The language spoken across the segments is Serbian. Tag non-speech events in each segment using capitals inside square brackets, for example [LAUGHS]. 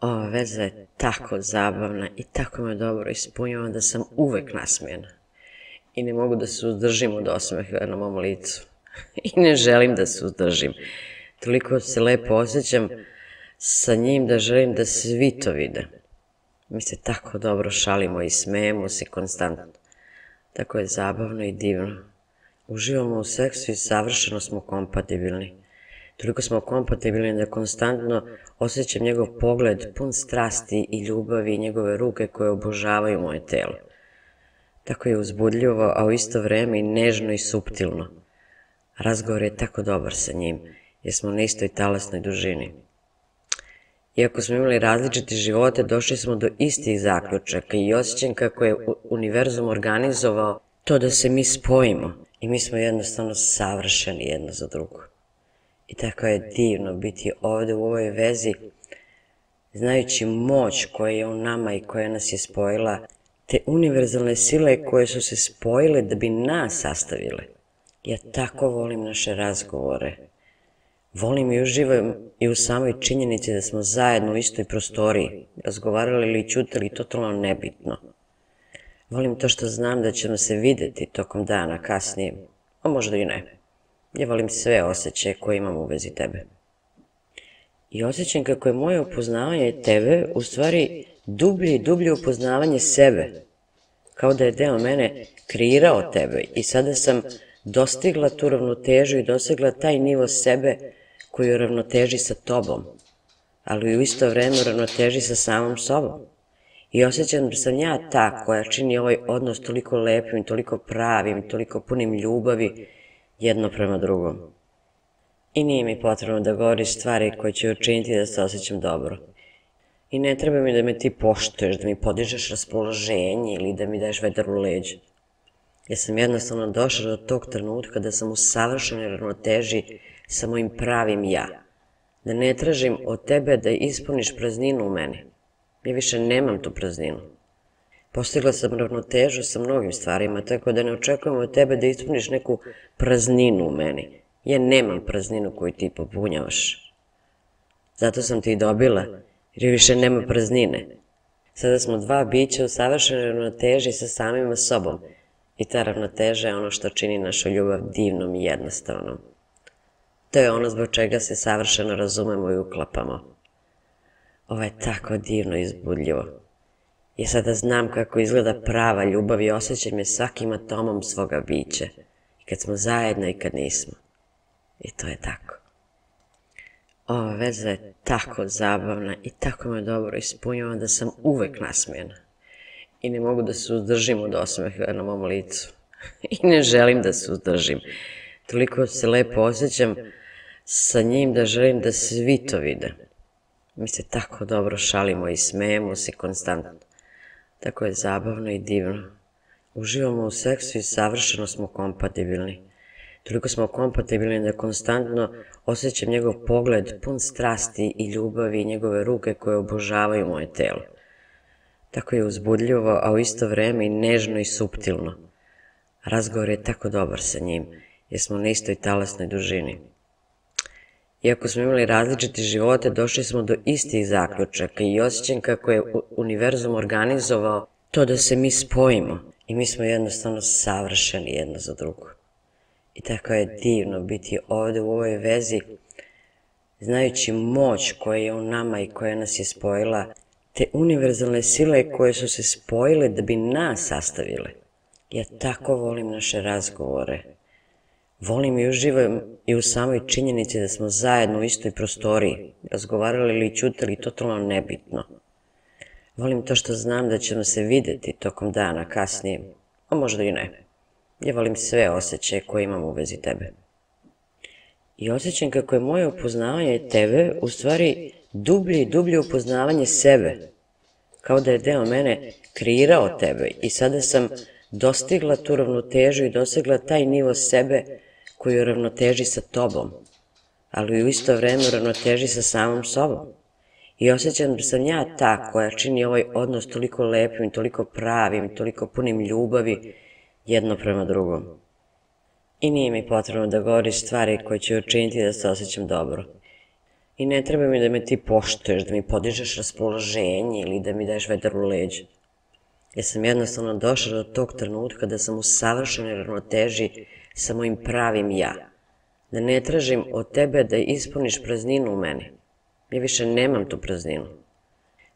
Ova veza je tako zabavna i tako me dobro ispunjava da sam uvek nasmijena. I ne mogu da se uzdržim od osmeha na mom licu. [LAUGHS] I ne želim da se uzdržim. Toliko se lepo osjećam sa njim da želim da svi to vide. Mi se tako dobro šalimo i smejemo se konstantno. Tako je zabavno i divno. Uživamo u seksu i savršeno smo kompatibilni. Toliko smo kompatibilni da konstantno osjećam njegov pogled pun strasti i ljubavi i njegove ruke koje obožavaju moje telo. Tako je uzbudljivo, a u isto vreme i nežno i suptilno. Razgovor je tako dobar sa njim, jer smo na istoj talasnoj dužini. Iako smo imali različite živote, došli smo do istih zaključaka i osjećam kako je univerzum organizovao to da se mi spojimo i mi smo jednostavno savršeni jedno za drugo. I tako je divno biti ovde u ovoj vezi, znajući moć koja je u nama i koja nas je spojila, te univerzalne sile koje su se spojile da bi nas sastavile. Ja tako volim naše razgovore. Volim i uživam i u samoj činjenici da smo zajedno u istoj prostoriji, razgovarali ili čutali, totalno nebitno. Volim to što znam da ćemo se videti tokom dana kasnije, a možda i ne. Ja volim sve osjećaje koje imam u vezi tebe. I osjećam kako je moje upoznavanje tebe u stvari dublje i dublje upoznavanje sebe. Kao da je deo mene kreirao tebe i sada sam dostigla tu ravnotežu i dosegla taj nivo sebe koji u ravnoteži sa tobom, ali u isto vreme ravnoteži sa samom sobom. I osjećam da sam ja ta koja čini ovaj odnos toliko lepim, toliko pravim, toliko punim ljubavi jedno prema drugom. I nije mi potrebno da govoriš stvari koje će učiniti da se osjećam dobro. I ne treba mi da me ti poštuješ, da mi podižeš raspoloženje ili da mi daješ vedar u leđu. Ja sam jednostavno došla do tog trenutka da sam u savršenoj ravnoteži sa mojim pravim ja. Da ne tražim od tebe da ispuniš prazninu u meni. Ja više nemam tu prazninu. Postigla sam ravnotežu sa mnogim stvarima, tako da ne očekujem od tebe da ispuniš neku prazninu u meni. Ja nemam prazninu koju ti popunjavaš. Zato sam ti i dobila, jer više nema praznine. Sada smo dva bića u savršenoj ravnoteži sa samima sobom i ta ravnoteža je ono što čini našu ljubav divnom i jednostavnom. To je ono zbog čega se savršeno razumemo i uklapamo. Ovo je tako divno i izbudljivo. Ja sada znam kako izgleda prava ljubav i osjećam je svakim atomom svoga bića. I kad smo zajedno i kad nismo. I to je tako. Ova veza je tako zabavna i tako me dobro ispunjava da sam uvek nasmijena. I ne mogu da se uzdržim od osmeha na mom licu. [LAUGHS] I ne želim da se uzdržim. Toliko se lepo osjećam sa njim da želim da svi to vide. Mi se tako dobro šalimo i smejemo se konstantno. Tako je zabavno i divno. Uživamo u seksu i savršeno smo kompatibilni. Toliko smo kompatibilni da konstantno osjećam njegov pogled pun strasti i ljubavi i njegove ruke koje obožavaju moje telo. Tako je uzbudljivo, a u isto vreme i nežno i suptilno. Razgovor je tako dobar sa njim, jer smo na istoj talasnoj dužini. Iako smo imali različite živote, došli smo do istih zaključaka i osjećam kako je univerzum organizovao to da se mi spojimo i mi smo jednostavno savršeni jedno za drugo. I tako je divno biti ovde u ovoj vezi, znajući moć koja je u nama i koja nas je spojila, te univerzalne sile koje su se spojile da bi nas sastavile. Ja tako volim naše razgovore, Volim i uživam i u samoj činjenici da smo zajedno u istoj prostoriji, razgovarali ili čutali, totalno nebitno. Volim to što znam da ćemo se videti tokom dana kasnije, a možda i ne. Ja volim sve osjećaje koje imam u vezi tebe. I osjećam kako je moje upoznavanje tebe u stvari dublje i dublje upoznavanje sebe. Kao da je deo mene kreirao tebe i sada sam dostigla tu ravnotežu i dosegla taj nivo sebe koji u ravnoteži sa tobom, ali u isto vreme u ravnoteži sa samom sobom. I osjećam da sam ja ta koja čini ovaj odnos toliko lepim, toliko pravim, toliko punim ljubavi jedno prema drugom. I nije mi potrebno da govoriš stvari koje će učiniti da se osjećam dobro. I ne treba mi da me ti poštuješ, da mi podižeš raspoloženje ili da mi daješ vetar u leđe. Ja sam jednostavno došla do tog trenutka da sam u savršenoj ravnoteži sa mojim pravim ja. Da ne tražim od tebe da ispuniš prazninu u meni. Ja više nemam tu prazninu.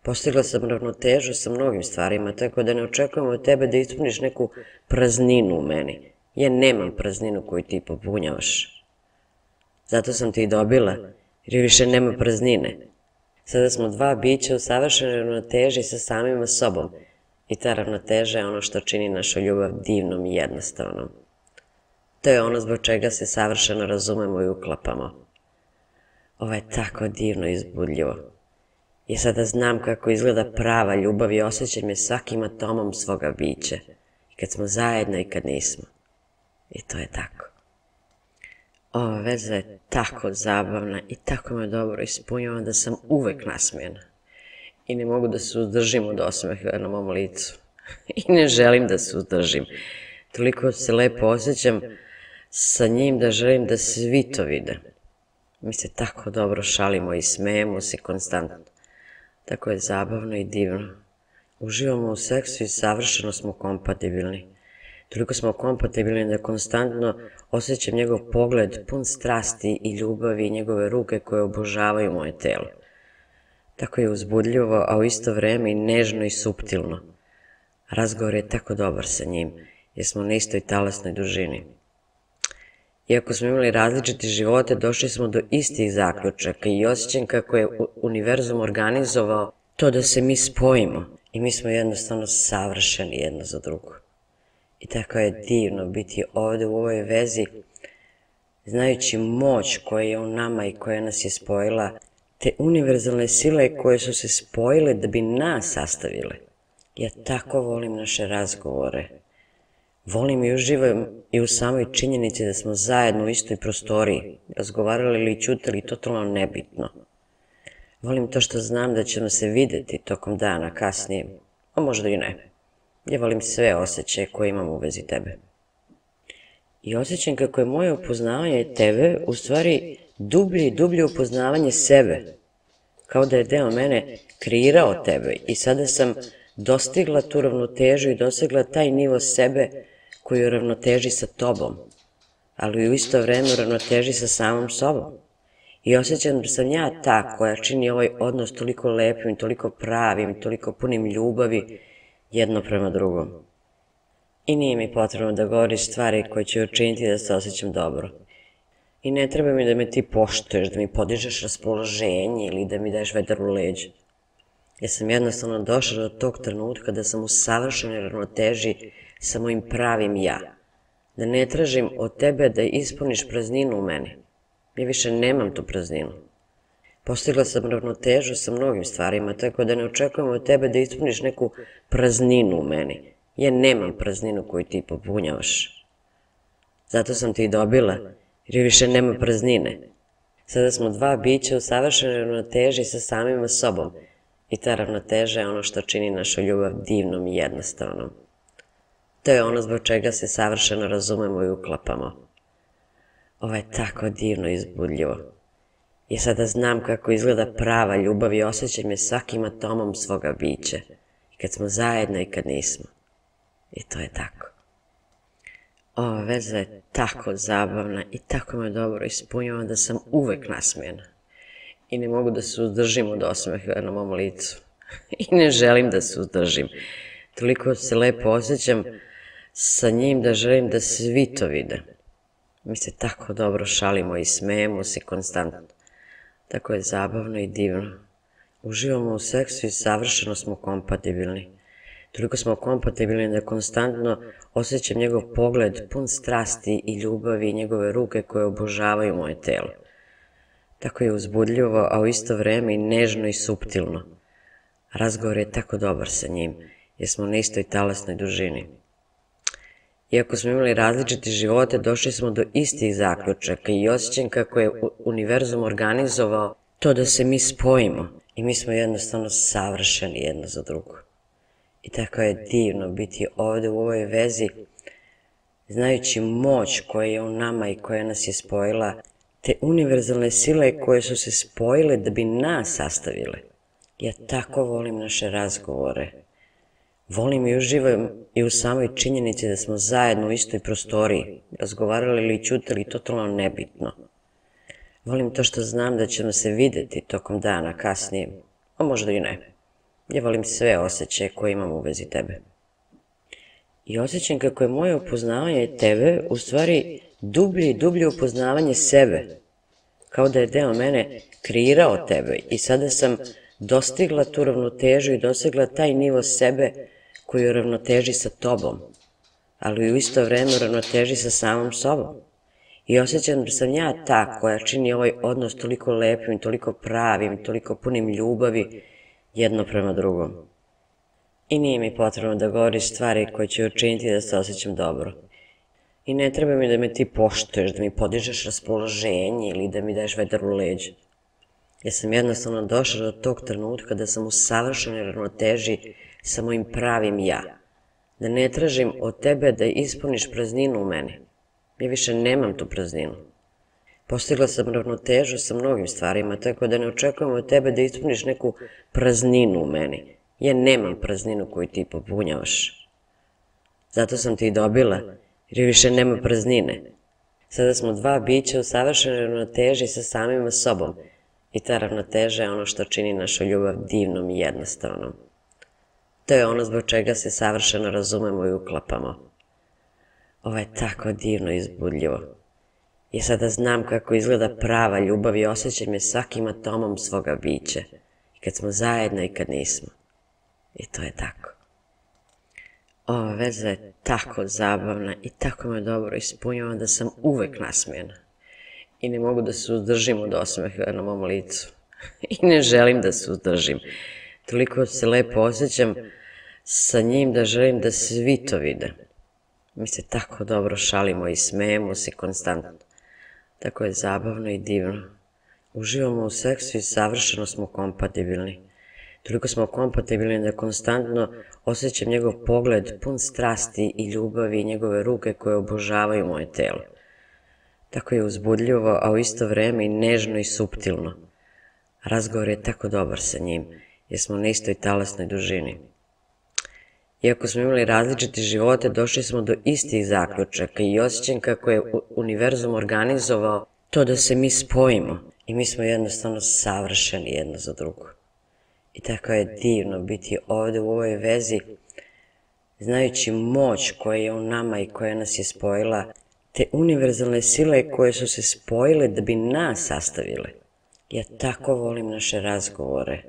Postigla sam ravnotežu sa mnogim stvarima, tako da ne očekujem od tebe da ispuniš neku prazninu u meni. Ja nemam prazninu koju ti popunjavaš. Zato sam ti i dobila, jer više nema praznine. Sada smo dva bića u savršenoj ravnoteži sa samima sobom i ta ravnoteža je ono što čini našu ljubav divnom i jednostavnom. To je ono zbog čega se savršeno razumemo i uklapamo. Ovo je tako divno i izbudljivo. I sada znam kako izgleda prava ljubav i osjećam je svakim atomom svoga bića. I kad smo zajedno i kad nismo. I to je tako. Ova veza je tako zabavna i tako me dobro ispunjava da sam uvek nasmijena. I ne mogu da se uzdržim od osmeha na mom licu. [LAUGHS] I ne želim da se uzdržim. Toliko se lepo osjećam sa njim da želim da svi to vide. Mi se tako dobro šalimo i smejemo se konstantno. Tako je zabavno i divno. Uživamo u seksu i savršeno smo kompatibilni. Toliko smo kompatibilni da konstantno osjećam njegov pogled pun strasti i ljubavi i njegove ruke koje obožavaju moje telo. Tako je uzbudljivo, a u isto vreme i nežno i suptilno. Razgovor je tako dobar sa njim, jer smo na istoj talasnoj dužini. Iako smo imali različite živote, došli smo do istih zaključaka i osjećam kako je univerzum organizovao to da se mi spojimo i mi smo jednostavno savršeni jedno za drugo. I tako je divno biti ovde u ovoj vezi, znajući moć koja je u nama i koja nas je spojila, te univerzalne sile koje su se spojile da bi nas sastavile. Ja tako volim naše razgovore, Volim i uživam i u samoj činjenici da smo zajedno u istoj prostoriji, razgovarali ili čutali, totalno nebitno. Volim to što znam da ćemo se videti tokom dana kasnije, a možda i ne. Ja volim sve osjećaje koje imam u vezi tebe. I osjećam kako je moje upoznavanje tebe u stvari dublje i dublje upoznavanje sebe. Kao da je deo mene kreirao tebe i sada sam dostigla tu ravnotežu i dosegla taj nivo sebe koji u ravnoteži sa tobom, ali u isto vreme ravnoteži sa samom sobom. I osjećam da sam ja ta koja čini ovaj odnos toliko lepim, toliko pravim, toliko punim ljubavi jedno prema drugom. I nije mi potrebno da govoriš stvari koje će učiniti da se osjećam dobro. I ne treba mi da me ti poštuješ, da mi podižeš raspoloženje ili da mi daješ vetar u leđe. Ja sam jednostavno došla do tog trenutka da sam u savršenoj ravnoteži sa mojim pravim ja. Da ne tražim od tebe da ispuniš prazninu u meni. Ja više nemam tu prazninu. Postigla sam ravnotežu sa mnogim stvarima, tako da ne očekujem od tebe da ispuniš neku prazninu u meni. Ja nemam prazninu koju ti popunjavaš. Zato sam ti i dobila, jer više nema praznine. Sada smo dva bića u savršenoj ravnoteži sa samima sobom i ta ravnoteža je ono što čini našu ljubav divnom i jednostavnom. To je ono zbog čega se savršeno razumemo i uklapamo. Ovo je tako divno i izbudljivo. I sada znam kako izgleda prava ljubav i osjećam je svakim atomom svoga bića. I kad smo zajedno i kad nismo. I to je tako. Ova veza je tako zabavna i tako me dobro ispunjava da sam uvek nasmijena. I ne mogu da se uzdržim od osmeha na mom licu. [LAUGHS] I ne želim da se uzdržim. Toliko se lepo osjećam sa njim da želim da svi to vide. Mi se tako dobro šalimo i smejemo se konstantno. Tako je zabavno i divno. Uživamo u seksu i savršeno smo kompatibilni. Toliko smo kompatibilni da konstantno osjećam njegov pogled pun strasti i ljubavi i njegove ruke koje obožavaju moje telo. Tako je uzbudljivo, a u isto vreme i nežno i suptilno. Razgovor je tako dobar sa njim, jer smo na istoj talasnoj dužini. Iako smo imali različite živote, došli smo do istih zaključaka i osjećam kako je univerzum organizovao to da se mi spojimo i mi smo jednostavno savršeni jedno za drugo. I tako je divno biti ovde u ovoj vezi, znajući moć koja je u nama i koja nas je spojila, te univerzalne sile koje su se spojile da bi nas sastavile. Ja tako volim naše razgovore. Volim i uživam i u samoj činjenici da smo zajedno u istoj prostoriji, razgovarali ili čutali totalno nebitno. Volim to što znam da ćemo se videti tokom dana kasnije, a možda i ne. Ja volim sve osjećaje koje imam u vezi tebe. I osjećam kako je moje upoznavanje tebe u stvari dublje i dublje upoznavanje sebe. Kao da je deo mene kreirao tebe i sada sam dostigla tu ravnotežu i dosegla taj nivo sebe koji u ravnoteži sa tobom, ali u isto vreme ravnoteži sa samom sobom. I osjećam da sam ja ta koja čini ovaj odnos toliko lepim, toliko pravim, toliko punim ljubavi jedno prema drugom. I nije mi potrebno da govoriš stvari koje će učiniti da se osjećam dobro. I ne treba mi da me ti poštuješ, da mi podižeš raspoloženje ili da mi daješ vedar u leđu. Ja sam jednostavno došla do tog trenutka da sam u savršenoj ravnoteži sa mojim pravim ja. Da ne tražim od tebe da ispuniš prazninu u meni. Ja više nemam tu prazninu. Postigla sam ravnotežu sa mnogim stvarima, tako da ne očekujem od tebe da ispuniš neku prazninu u meni. Ja nemam prazninu koju ti popunjavaš. Zato sam ti i dobila, jer više nema praznine. Sada smo dva bića u savršenoj ravnoteži sa samima sobom i ta ravnoteža je ono što čini našu ljubav divnom i jednostavnom. To je ono zbog čega se savršeno razumemo i uklapamo. Ovo je tako divno i izbudljivo. I sada znam kako izgleda prava ljubav i osjećam je svakim atomom svoga bića. I kad smo zajedno i kad nismo. I to je tako. Ova veza je tako zabavna i tako me dobro ispunjava da sam uvek nasmijena. I ne mogu da se uzdržim od osmeha na mom licu. [LAUGHS] I ne želim da se uzdržim. Toliko se lepo osjećam sa njim da želim da svi to vide. Mi se tako dobro šalimo i smejemo se konstantno. Tako je zabavno i divno. Uživamo u seksu i savršeno smo kompatibilni. Toliko smo kompatibilni da konstantno osjećam njegov pogled pun strasti i ljubavi i njegove ruke koje obožavaju moje telo. Tako je uzbudljivo, a u isto vreme i nežno i suptilno. Razgovor je tako dobar sa njim, jer smo na istoj talasnoj dužini. Iako smo imali različite živote, došli smo do istih zaključaka i osjećam kako je univerzum organizovao to da se mi spojimo i mi smo jednostavno savršeni jedno za drugo. I tako je divno biti ovde u ovoj vezi, znajući moć koja je u nama i koja nas je spojila, te univerzalne sile koje su se spojile da bi nas sastavile. Ja tako volim naše razgovore,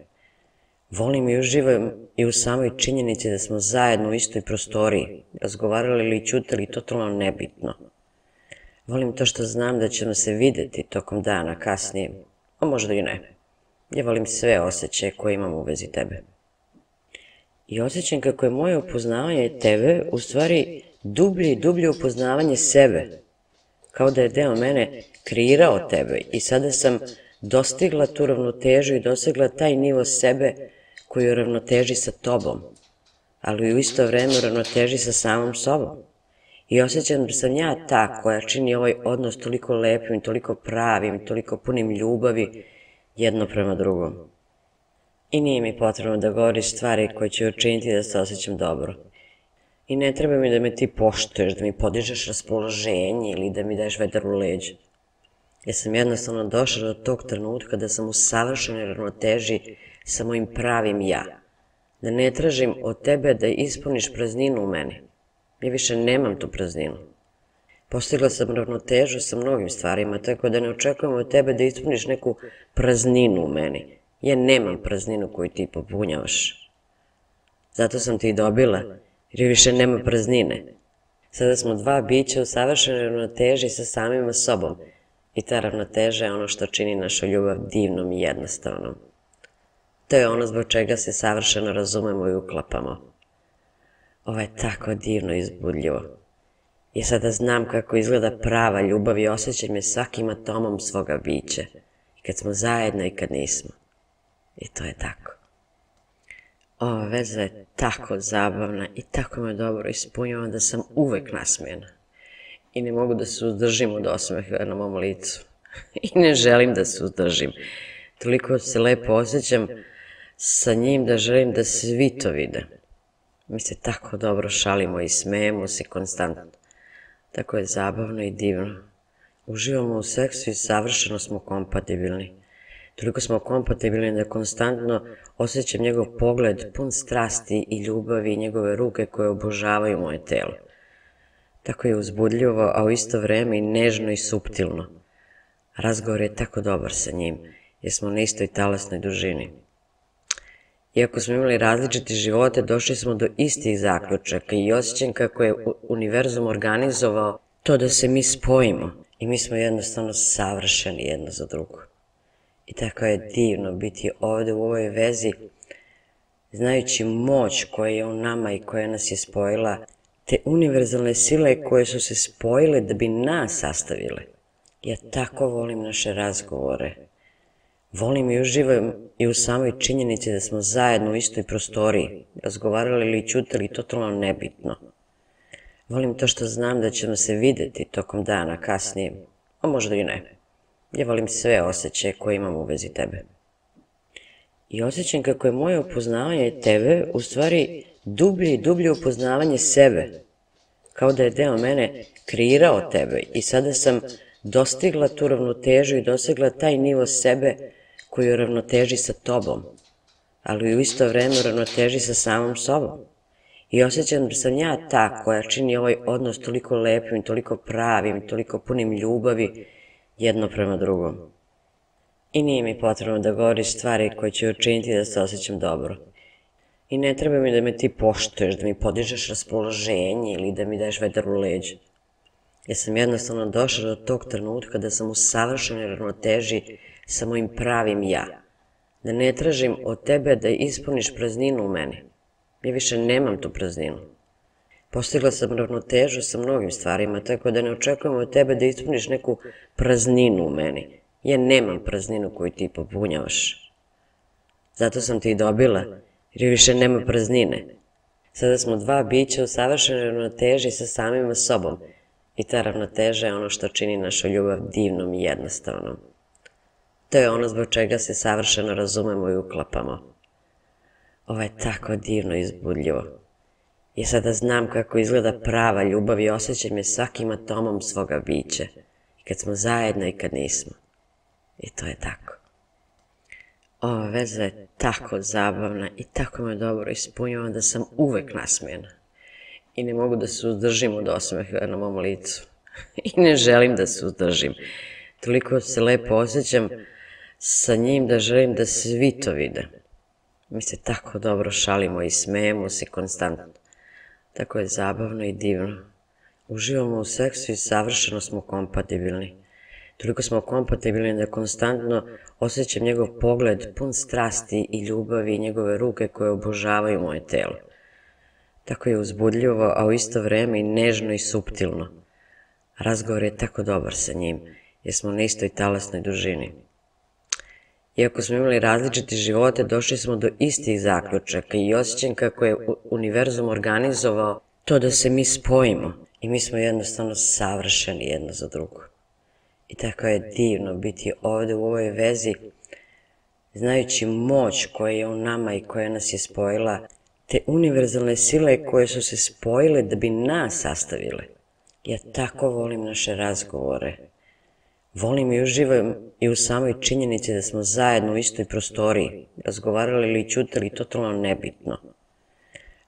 Volim i uživam i u samoj činjenici da smo zajedno u istoj prostoriji, razgovarali ili čutali totalno nebitno. Volim to što znam da ćemo se videti tokom dana kasnije, a možda i ne. Ja volim sve osjećaje koje imam u vezi tebe. I osjećam kako je moje upoznavanje tebe u stvari dublje i dublje upoznavanje sebe. Kao da je deo mene kreirao tebe i sada sam dostigla tu ravnotežu i dosegla taj nivo sebe koji u ravnoteži sa tobom, ali u isto vreme u ravnoteži sa samom sobom. I osjećam da sam ja ta koja čini ovaj odnos toliko lepim, toliko pravim, toliko punim ljubavi jedno prema drugom. I nije mi potrebno da govoriš stvari koje će učiniti da se osjećam dobro. I ne treba mi da me ti poštuješ, da mi podižeš raspoloženje ili da mi daješ vedar u leđu. Ja sam jednostavno došla do tog trenutka da sam u savršenoj ravnoteži sa mojim pravim ja. Da ne tražim od tebe da ispuniš prazninu u meni. Ja više nemam tu prazninu. Postigla sam ravnotežu sa mnogim stvarima, tako da ne očekujem od tebe da ispuniš neku prazninu u meni. Ja nemam prazninu koju ti popunjavaš. Zato sam ti i dobila, jer više nema praznine. Sada smo dva bića u savršenoj ravnoteži sa samima sobom i ta ravnoteža je ono što čini našu ljubav divnom i jednostavnom. To je ono zbog čega se savršeno razumemo i uklapamo. Ovo je tako divno i izbudljivo. I sada znam kako izgleda prava ljubav i osjećam je svakim atomom svoga bića. I kad smo zajedno i kad nismo. I to je tako. Ova veza je tako zabavna i tako me dobro ispunjava da sam uvek nasmijena. I ne mogu da se uzdržim od osmeha na mom licu. [LAUGHS] I ne želim da se uzdržim. Toliko se lepo osjećam sa njim da želim da svi to vide. Mi se tako dobro šalimo i smejemo se konstantno. Tako je zabavno i divno. Uživamo u seksu i savršeno smo kompatibilni. Toliko smo kompatibilni da konstantno osjećam njegov pogled pun strasti i ljubavi i njegove ruke koje obožavaju moje telo. Tako je uzbudljivo, a u isto vreme i nežno i suptilno. Razgovor je tako dobar sa njim, jer smo na istoj talasnoj dužini. Iako smo imali različite živote, došli smo do istih zaključaka i osjećam kako je univerzum organizovao to da se mi spojimo i mi smo jednostavno savršeni jedno za drugo. I tako je divno biti ovde u ovoj vezi, znajući moć koja je u nama i koja nas je spojila, te univerzalne sile koje su se spojile da bi nas sastavile. Ja tako volim naše razgovore, Volim i uživam i u samoj činjenici da smo zajedno u istoj prostoriji, razgovarali ili čutali totalno nebitno. Volim to što znam da ćemo se videti tokom dana kasnije, a možda i ne. Ja volim sve osjećaje koje imam u vezi tebe. I osjećam kako je moje upoznavanje tebe u stvari dublje i dublje upoznavanje sebe. Kao da je deo mene kreirao tebe i sada sam dostigla tu ravnotežu i dosegla taj nivo sebe koji u ravnoteži sa tobom, ali u isto vreme u ravnoteži sa samom sobom. I osjećam da sam ja ta koja čini ovaj odnos toliko lepim, toliko pravim, toliko punim ljubavi jedno prema drugom. I nije mi potrebno da govoriš stvari koje će učiniti da se osjećam dobro. I ne treba mi da me ti poštuješ, da mi podižeš raspoloženje ili da mi daješ vedar u leđe. Ja sam jednostavno došla do tog trenutka da sam u savršenoj ravnoteži sa mojim pravim ja. Da ne tražim od tebe da ispuniš prazninu u meni. Ja više nemam tu prazninu. Postigla sam ravnotežu sa mnogim stvarima, tako da ne očekujem od tebe da ispuniš neku prazninu u meni. Ja nemam prazninu koju ti popunjavaš. Zato sam ti i dobila, jer više nema praznine. Sada smo dva bića u savršenoj ravnoteži sa samima sobom i ta ravnoteža je ono što čini našu ljubav divnom i jednostavnom. To je ono zbog čega se savršeno razumemo i uklapamo. Ovo je tako divno i izbudljivo. I sada znam kako izgleda prava ljubav i osjećam je svakim atomom svoga bića. I kad smo zajedno i kad nismo. I to je tako. Ova veza je tako zabavna i tako me dobro ispunjava da sam uvek nasmijena. I ne mogu da se uzdržim od osmeha na mom licu. [LAUGHS] I ne želim da se uzdržim. Toliko se lepo osjećam sa njim da želim da svi to vide. Mi se tako dobro šalimo i smejemo se konstantno. Tako je zabavno i divno. Uživamo u seksu i savršeno smo kompatibilni. Toliko smo kompatibilni da konstantno osjećam njegov pogled pun strasti i ljubavi i njegove ruke koje obožavaju moje telo. Tako je uzbudljivo, a u isto vreme i nežno i suptilno. Razgovor je tako dobar sa njim, jer smo na istoj talasnoj dužini. Iako smo imali različite živote, došli smo do istih zaključaka i osjećam kako je univerzum organizovao to da se mi spojimo i mi smo jednostavno savršeni jedno za drugo. I tako je divno biti ovde u ovoj vezi, znajući moć koja je u nama i koja nas je spojila, te univerzalne sile koje su se spojile da bi nas sastavile. Ja tako volim naše razgovore, Volim i uživam i u samoj činjenici da smo zajedno u istoj prostoriji, razgovarali ili čutali totalno nebitno.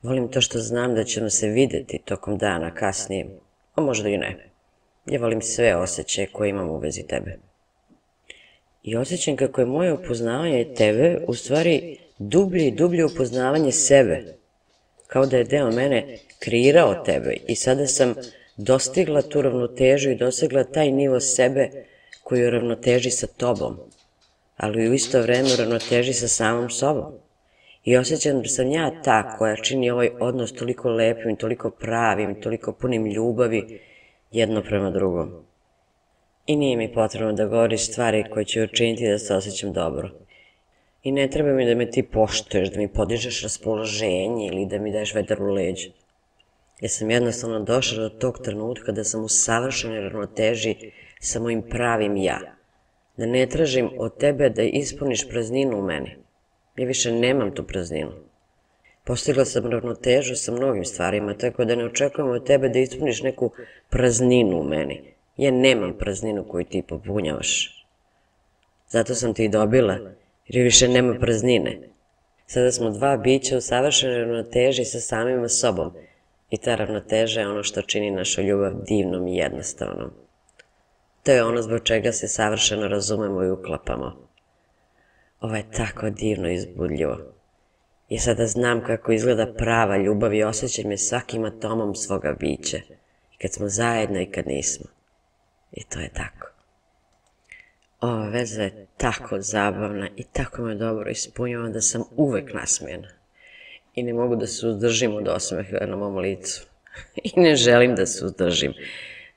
Volim to što znam da ćemo se videti tokom dana kasnije, a možda i ne. Ja volim sve osjećaje koje imam u vezi tebe. I osjećam kako je moje upoznavanje tebe u stvari dublje i dublje upoznavanje sebe. Kao da je deo mene kreirao tebe i sada sam dostigla tu ravnotežu i dosegla taj nivo sebe koji u ravnoteži sa tobom, ali u isto vreme u ravnoteži sa samom sobom. I osjećam da sam ja ta koja čini ovaj odnos toliko lepim, toliko pravim, toliko punim ljubavi jedno prema drugom. I nije mi potrebno da govoriš stvari koje će učiniti da se osjećam dobro. I ne treba mi da me ti poštuješ, da mi podižeš raspoloženje ili da mi daješ vedar u leđe. Ja sam jednostavno došla do tog trenutka da sam u savršenoj ravnoteži sa mojim pravim ja. Da ne tražim od tebe da ispuniš prazninu u meni. Ja više nemam tu prazninu. Postigla sam ravnotežu sa mnogim stvarima, tako da ne očekujem od tebe da ispuniš neku prazninu u meni. Ja nemam prazninu koju ti popunjavaš. Zato sam ti i dobila, jer više nema praznine. Sada smo dva bića u savršenoj ravnoteži sa samima sobom i ta ravnoteža je ono što čini našu ljubav divnom i jednostavnom. To je ono zbog čega se savršeno razumemo i uklapamo. Ovo je tako divno i izbudljivo. I sada znam kako izgleda prava ljubav i osjećam je svakim atomom svoga bića. I kad smo zajedno i kad nismo. I to je tako. Ova veza je tako zabavna i tako me dobro ispunjava da sam uvek nasmijena. I ne mogu da se uzdržim od osmeha na mom licu. [LAUGHS] I ne želim da se uzdržim.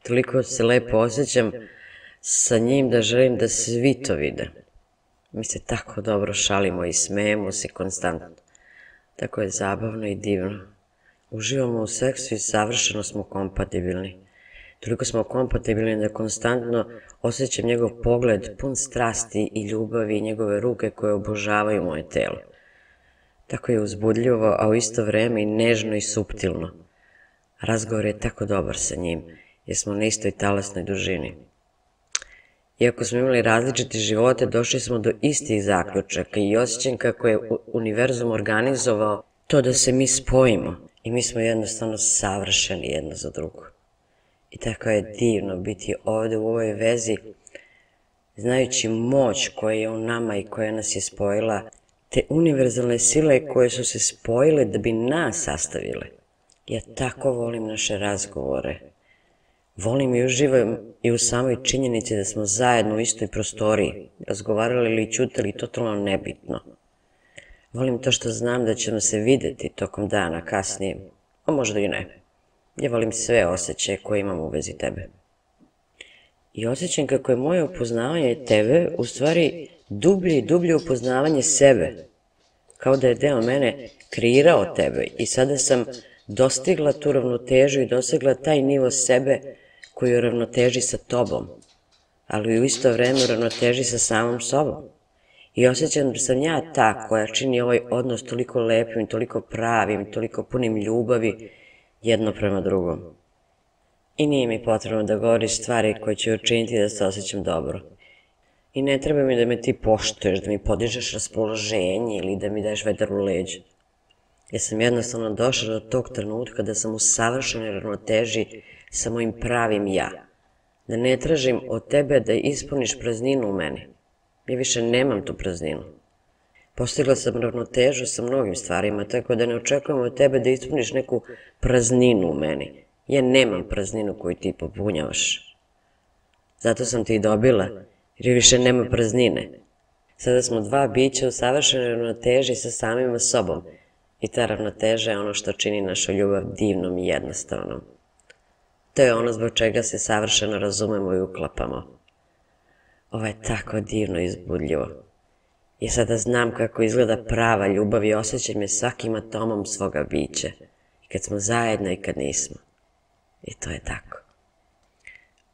Toliko se lepo osjećam sa njim da želim da svi to vide. Mi se tako dobro šalimo i smejemo se konstantno. Tako je zabavno i divno. Uživamo u seksu i savršeno smo kompatibilni. Toliko smo kompatibilni da konstantno osjećam njegov pogled pun strasti i ljubavi i njegove ruke koje obožavaju moje telo. Tako je uzbudljivo, a u isto vreme i nežno i suptilno. Razgovor je tako dobar sa njim, jer smo na istoj talasnoj dužini. Iako smo imali različite živote, došli smo do istih zaključaka i osjećam kako je univerzum organizovao to da se mi spojimo i mi smo jednostavno savršeni jedno za drugo. I tako je divno biti ovde u ovoj vezi, znajući moć koja je u nama i koja nas je spojila, te univerzalne sile koje su se spojile da bi nas sastavile. Ja tako volim naše razgovore. Volim i uživam i u samoj činjenici da smo zajedno u istoj prostoriji, razgovarali ili čutali totalno nebitno. Volim to što znam da ćemo se videti tokom dana kasnije, a možda i ne. Ja volim sve osjećaje koje imam u vezi tebe. I osjećam kako je moje upoznavanje tebe u stvari dublje i dublje upoznavanje sebe. Kao da je deo mene kreirao tebe i sada sam dostigla tu ravnotežu i dosegla taj nivo sebe koji je ravnoteži sa tobom, ali u isto vreme u ravnoteži sa samom sobom. I osjećam da sam ja ta koja čini ovaj odnos toliko lepim, toliko pravim, toliko punim ljubavi jedno prema drugom. I nije mi potrebno da govoriš stvari koje će učiniti da se osjećam dobro. I ne treba mi da me ti poštuješ, da mi podižeš raspoloženje ili da mi daješ vedar u leđe. Ja sam jednostavno došla do tog trenutka da sam u savršenoj ravnoteži sa mojim pravim ja. Da ne tražim od tebe da ispuniš prazninu u meni. Ja više nemam tu prazninu. Postigla sam ravnotežu sa mnogim stvarima, tako da ne očekujem od tebe da ispuniš neku prazninu u meni. Ja nemam prazninu koju ti popunjavaš. Zato sam ti i dobila, jer više nema praznine. Sada smo dva bića u savršenoj ravnoteži sa samima sobom i ta ravnoteža je ono što čini našu ljubav divnom i jednostavnom. To je ono zbog čega se savršeno razumemo i uklapamo. Ovo je tako divno i izbudljivo. I sada znam kako izgleda prava ljubav i osjećam je svakim atomom svoga bića. I kad smo zajedno i kad nismo. I to je tako.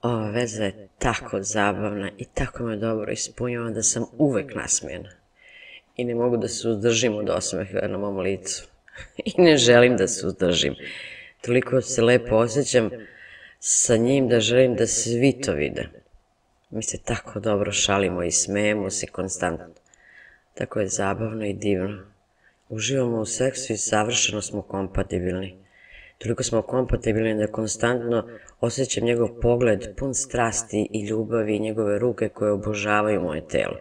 Ova veza je tako zabavna i tako me dobro ispunjava da sam uvek nasmijena. I ne mogu da se uzdržim od osmeha na mom licu. [LAUGHS] I ne želim da se uzdržim. Toliko se lepo osjećam sa njim da želim da svi to vide. Mi se tako dobro šalimo i smejemo se konstantno. Tako je zabavno i divno. Uživamo u seksu i savršeno smo kompatibilni. Toliko smo kompatibilni da konstantno osjećam njegov pogled pun strasti i ljubavi i njegove ruke koje obožavaju moje telo.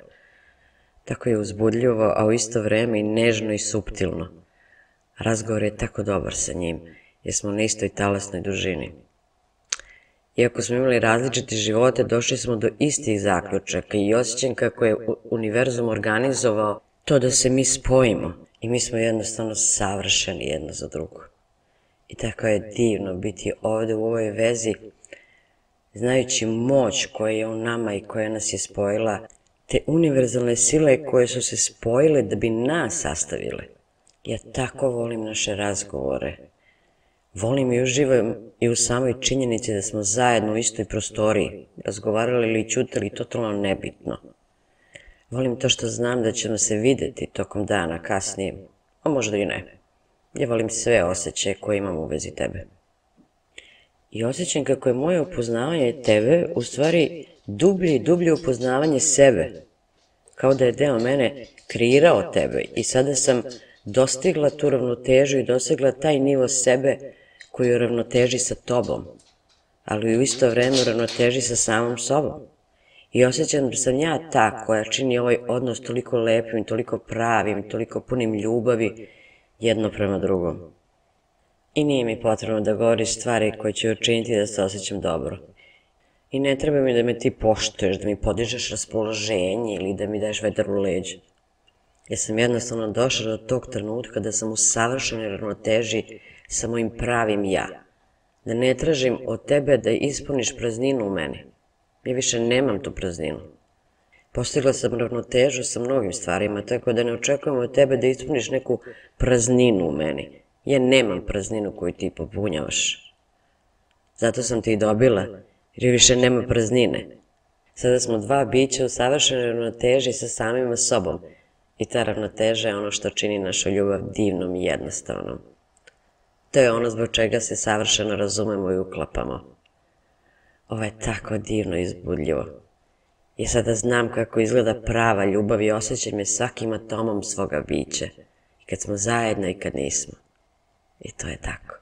Tako je uzbudljivo, a u isto vreme i nežno i suptilno. Razgovor je tako dobar sa njim, jer smo na istoj talasnoj dužini. Iako smo imali različite živote, došli smo do istih zaključaka i osjećam kako je univerzum organizovao to da se mi spojimo i mi smo jednostavno savršeni jedno za drugo. I tako je divno biti ovde u ovoj vezi, znajući moć koja je u nama i koja nas je spojila, te univerzalne sile koje su se spojile da bi nas sastavile. Ja tako volim naše razgovore, Volim i uživam i u samoj činjenici da smo zajedno u istoj prostoriji, razgovarali ili čutali totalno nebitno. Volim to što znam da ćemo se videti tokom dana kasnije, a možda i ne. Ja volim sve osjećaje koje imam u vezi tebe. I osjećam kako je moje upoznavanje tebe u stvari dublje i dublje upoznavanje sebe. Kao da je deo mene kreirao tebe i sada sam dostigla tu ravnotežu i dosegla taj nivo sebe koji u ravnoteži sa tobom, ali u isto vreme ravnoteži sa samom sobom. I osjećam da sam ja ta koja čini ovaj odnos toliko lepim, toliko pravim, toliko punim ljubavi jedno prema drugom. I nije mi potrebno da govoriš stvari koje će učiniti da se osjećam dobro. I ne treba mi da me ti poštuješ, da mi podižeš raspoloženje ili da mi daješ vetar u leđe. Ja sam jednostavno došla do tog trenutka da sam u savršenoj ravnoteži sa mojim pravim ja. Da ne tražim od tebe da ispuniš prazninu u meni. Ja više nemam tu prazninu. Postigla sam ravnotežu sa mnogim stvarima, tako da ne očekujem od tebe da ispuniš neku prazninu u meni. Ja nemam prazninu koju ti popunjavaš. Zato sam ti i dobila, jer više nema praznine. Sada smo dva bića u savršenoj ravnoteži sa samima sobom i ta ravnoteža je ono što čini našu ljubav divnom i jednostavnom. To je ono zbog čega se savršeno razumemo i uklapamo. Ovo je tako divno i izbudljivo. I sada znam kako izgleda prava ljubav i osjećam je svakim atomom svoga bića. I kad smo zajedno i kad nismo. I to je tako.